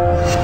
フッ。